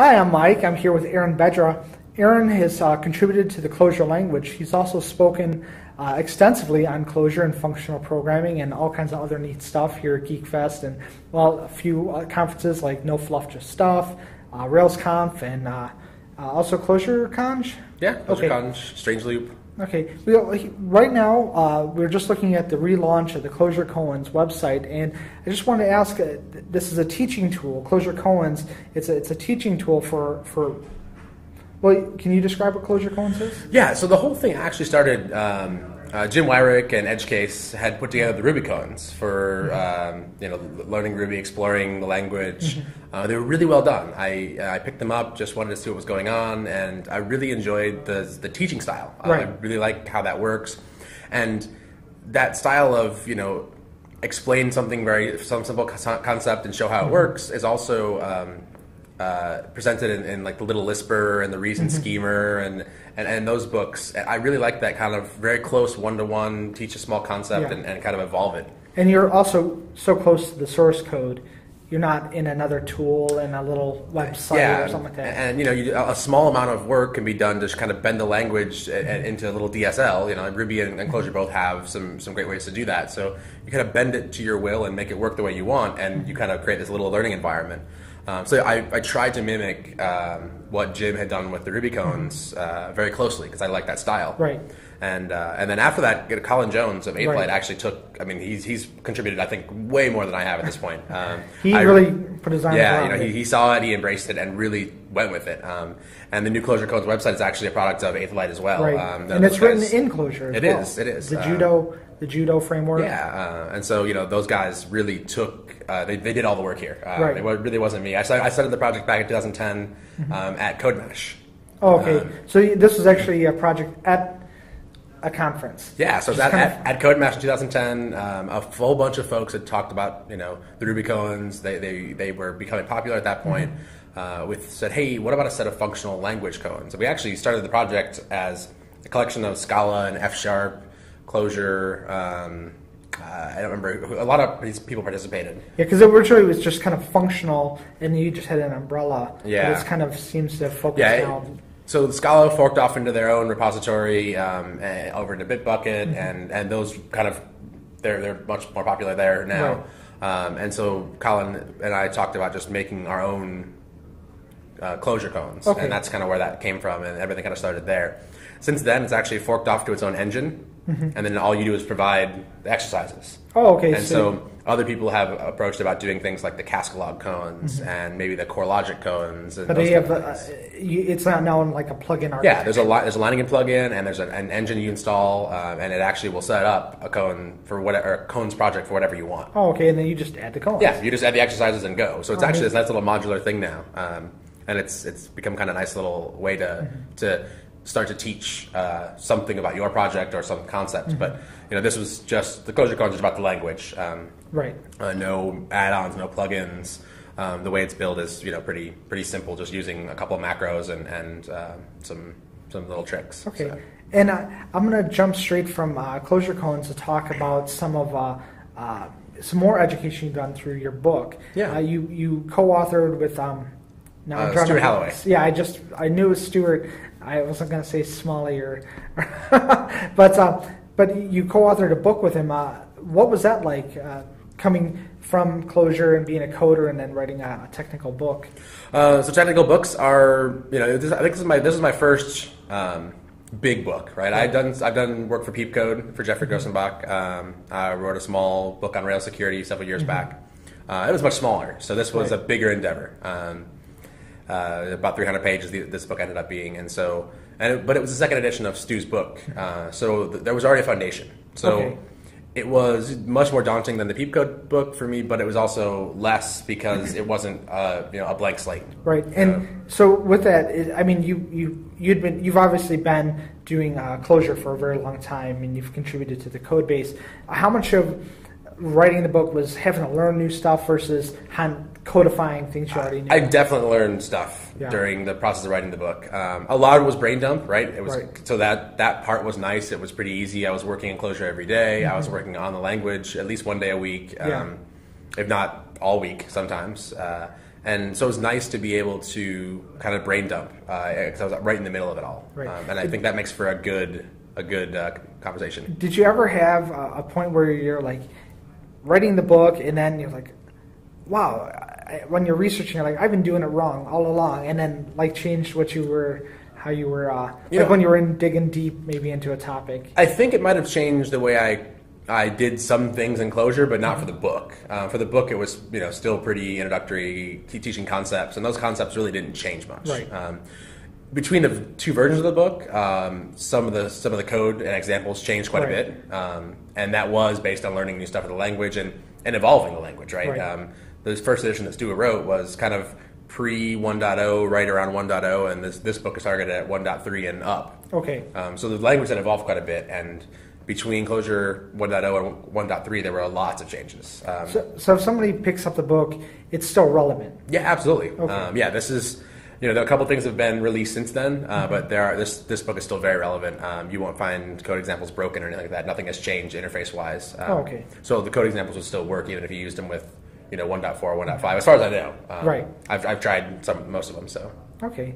Hi, I'm Mike. I'm here with Aaron Bedra. Aaron has uh, contributed to the Clojure language. He's also spoken uh, extensively on Clojure and functional programming and all kinds of other neat stuff here at GeekFest and well, a few uh, conferences like No Fluff Just Stuff, uh, RailsConf, and uh, uh, also Clojure Conj. Yeah, Clojure Okay. Conj, Strange Loop. Okay, we, right now uh, we're just looking at the relaunch of the Clojure Koans website, and I just wanted to ask: uh, this is a teaching tool, Clojure Koans. It's a it's a teaching tool for for. Well, can you describe what Clojure Koans is? Yeah, so the whole thing actually started. Um, uh, Jim Weirich and EdgeCase had put together the Ruby koans for um, you know learning Ruby, exploring the language. Uh, they were really well done. I I picked them up, just wanted to see what was going on, and I really enjoyed the the teaching style. Uh, I really like how that works, and that style of you know explain something very some simple concept and show how it works is also um, uh, presented in, in like the Little Lisper and the Reason mm-hmm. Schemer and, and and those books. I really like that kind of very close one to one teach a small concept Yeah. and, and kind of evolve it. And you're also so close to the source code. You're not in another tool and a little website yeah, or something like that. and, you know, you, a small amount of work can be done to just kind of bend the language a- a- mm-hmm. into a little DSL. You know, Ruby and, and mm-hmm. Clojure both have some some great ways to do that. So you kind of bend it to your will and make it work the way you want, and you kind of create this little learning environment. Um, so I, I tried to mimic um, what Jim had done with the Ruby koans uh, very closely because I like that style. Right. And uh, and then after that, Colin Jones of Eighth Right. Actually took. I mean, he's he's contributed I think way more than I have at this point. Um, he I- really put his arms yeah, around you know, it. he, he saw it, he embraced it, and really went with it. Um, and the new Clojure Koans website is actually a product of Eighth Light as well. right, Um, and it's written in Clojure. It well. is, it is. The Uh, Joodo, the Joodo framework. Yeah, uh, and so you know those guys really took. Uh, they, they did all the work here. Uh, Right. It really wasn't me. I started, I started the project back in 2010 Mm-hmm. um, at CodeMash. Oh, okay. Um, so this was actually a project at a conference. Yeah, so at, at, at CodeMash in 2010. Um, a full bunch of folks had talked about you know the Ruby koans. They they, they were becoming popular at that point. Uh, with said, hey, what about a set of functional language koans? And we actually started the project as a collection of Scala and F sharp, Clojure. Um, uh, I don't remember. A lot of these people participated. Yeah, because originally it was just kind of functional, and you just had an umbrella. Yeah. this kind of seems to focus Yeah, it- now. So the Scala forked off into their own repository um, eh, over into Bitbucket, and, and those kind of they're they're much more popular there now. Um, and so Colin and I talked about just making our own uh, Clojure koans, Okay. and that's kind of where that came from, and everything kind of started there. Since then, it's actually forked off to its own engine, and then all you do is provide the exercises. Oh, okay. And so other people have approached about doing things like the Cascalog koans and maybe the core.logic koans. And but they have, uh, it's not now in like a plug-in architecture. Yeah, there's a li- there's a Leiningen plugin and there's an, an engine you install, um, and it actually will set up a koan for whatever a koans project for whatever you want. Oh, okay, and then you just add the koans. Yeah, you just add the exercises and go. So it's Oh, actually this nice little modular thing now, um, and it's it's become kind of a nice little way to Mm-hmm. to start to teach uh, something about your project or some concept. Mm-hmm. But you know, this was just the Clojure koans is about the language. Um, Right. uh, no add-ons, no plugins. Um, the way it's built is you know pretty pretty simple, just using a couple of macros and and uh, some some little tricks. Okay. So- And uh, I'm going to jump straight from uh, Clojure koans to talk about some of uh, uh, some more education you've done through your book. Yeah. Uh, you you co-authored with um, now I'm Uh, Stuart Halloway. Yeah, I just I knew it was Stuart. I wasn't going to say Smalley or, but uh, but you co-authored a book with him. Uh, what was that like? Uh, coming from Clojure and being a coder and then writing a, technical book. Uh, so technical books are, you know, this, I think this is my this is my first um, big book, right? I've done I've done work for PeepCode for Geoffrey Grosenbach. Um, I wrote a small book on rail security several years back. Uh, it was much smaller, so this was Right. a bigger endeavor. Um, uh, about 300 pages the, this book ended up being, and so, and it, but it was the second edition of Stu's book, uh, so th- there was already a foundation. So. Okay. It was much more daunting than the PeepCode book for me, but it was also less because it wasn't, uh, you know, a blank slate. Right, and so with that, it- I mean, you you you'd been you've obviously been doing uh, Clojure for a very long time, and you've contributed to the code base. How much of writing the book was having to learn new stuff versus hand codifying things you already knew? I definitely learned stuff Yeah. during the process of writing the book. Um, a lot of it was brain dump, right? It was Right. so that that part was nice. It was pretty easy. I was working in Clojure every day. I was working on the language at least one day a week, um, Mm-hmm. Yeah. if not all week sometimes. Uh, and so it was nice to be able to kind of brain dump because I was right in the middle of it all, Right. um, and I think that makes for a good a good uh, conversation. Did you ever have a, point where you're like writing the book and then you're like, wow, when you're researching, you're like, I've been doing it wrong all along, and then like changed what you were, how you were, uh, You like when you were in digging deep maybe into a topic. I think it might have changed the way I I did some things in Clojure, but not for the book. Uh, for the book, it was you know still pretty introductory, te- teaching concepts, and those concepts really didn't change much. Right. Um, between the two versions of the book, um, some of the some of the code and examples changed quite Right. a bit, um, and that was based on learning new stuff in the language and, and evolving the language. Right. Right. Um, the first edition that Stuart wrote was kind of pre 1.0, right around 1.0, and this this book is targeted at 1.3 and up. Okay. Um, so the language had evolved quite a bit, and between Clojure 1.0 and 1.3, there were lots of changes. Um, So, so if somebody picks up the book, it's still relevant. yeah, absolutely. Okay. Um, yeah, this is you know a couple things have been released since then, uh, but there are this this book is still very relevant. Um, you won't find code examples broken or anything like that. Nothing has changed interface wise. Um, Oh, okay. So the code examples would still work even if you used them with you know 1.4 1.5, as far as I know. Um, Right. I've, I've tried some most of them. So Okay,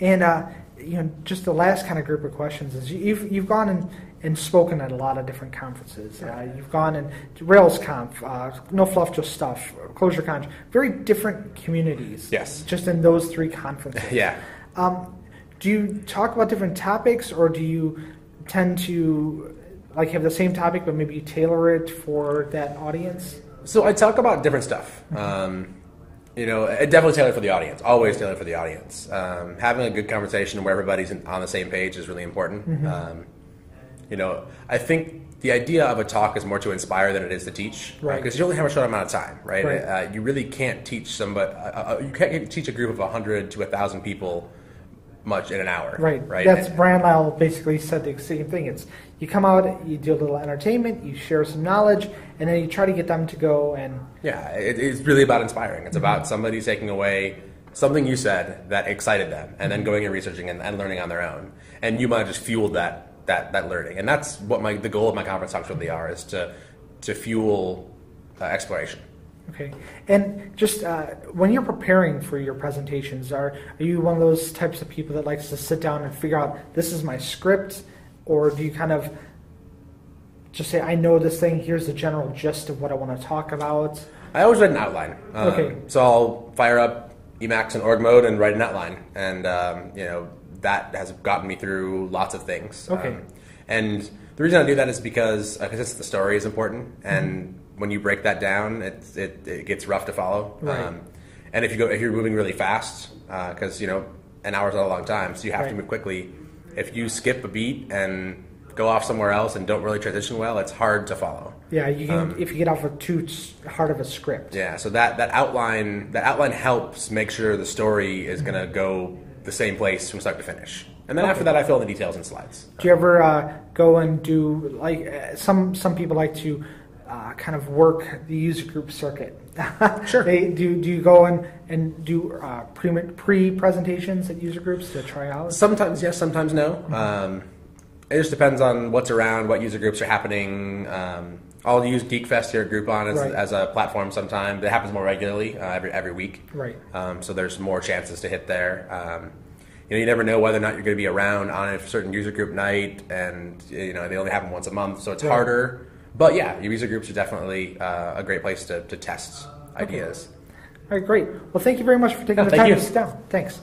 and uh, you know, just the last kind of group of questions is you- you've you've gone and, and spoken at a lot of different conferences. Uh, you've gone and RailsConf, uh, No Fluff Just Stuff, ClojureCon, very different communities. Yes. Just in those three conferences. yeah. Um, do you talk about different topics, or do you tend to like have the same topic but maybe tailor it for that audience? So I talk about different stuff. Um, you know, it definitely tailored for the audience. Always tailored for the audience. Um, having a good conversation where everybody's on the same page is really important. Um, you know, I think the idea of a talk is more to inspire than it is to teach, Right. Because you only have a short amount of time, right? Right. Uh, you really can't teach somebody. Uh, uh, you can't teach a group of hundred to thousand people much in an hour, Right. Right. That's Brian Lyle basically said the same thing. It's you come out, you do a little entertainment, you share some knowledge, and then you try to get them to go and Yeah, it, it's really about inspiring. It's about somebody taking away something you said that excited them, and then going and researching and, and learning on their own. And you might have just fueled that that that learning. And that's what my the goal of my conference talks really are is to to fuel uh, exploration. Okay. And just uh, when you're preparing for your presentations, are are you one of those types of people that likes to sit down and figure out this is my script, or do you kind of just say I know this thing? Here's the general gist of what I want to talk about. I always write an outline. Um, Okay. So I'll fire up Emacs and org mode and write an outline, and um, you know that has gotten me through lots of things. Okay. Um, and the reason I do that is because because it's the story is important, and when you break that down, it it, it gets rough to follow. Right. Um, and if you go if you're moving really fast, because you know an hour's not a long time, so you have Right. to move quickly. If you skip a beat and go off somewhere else and don't really transition well, it's hard to follow. Yeah, you can Um, if you get off of too hard of a script. Yeah, so that, that outline that outline helps make sure the story is going to go the same place from start to finish. And then after that, I fill in the details in slides. Do you ever uh, go and do like uh, some some people like to uh, kind of work the user group circuit? Sure. they do. Do you go and and do uh, pre pre presentations at user groups to try out? Sometimes yes, sometimes no. Um, it just depends on what's around, what user groups are happening. Um, I'll use GeekFest here at Groupon as, Right. as a platform sometime. It happens more regularly, uh, every every week. Right. Um, so there's more chances to hit there. Um, you know, you never know whether or not you're going to be around on a certain user group night, and you know they only happen once a month, so it's Right. harder. But yeah, user groups are definitely uh, a great place to, to test ideas. All right, great. Well, thank you very much for taking Yeah, the time you. to sit down. Thanks.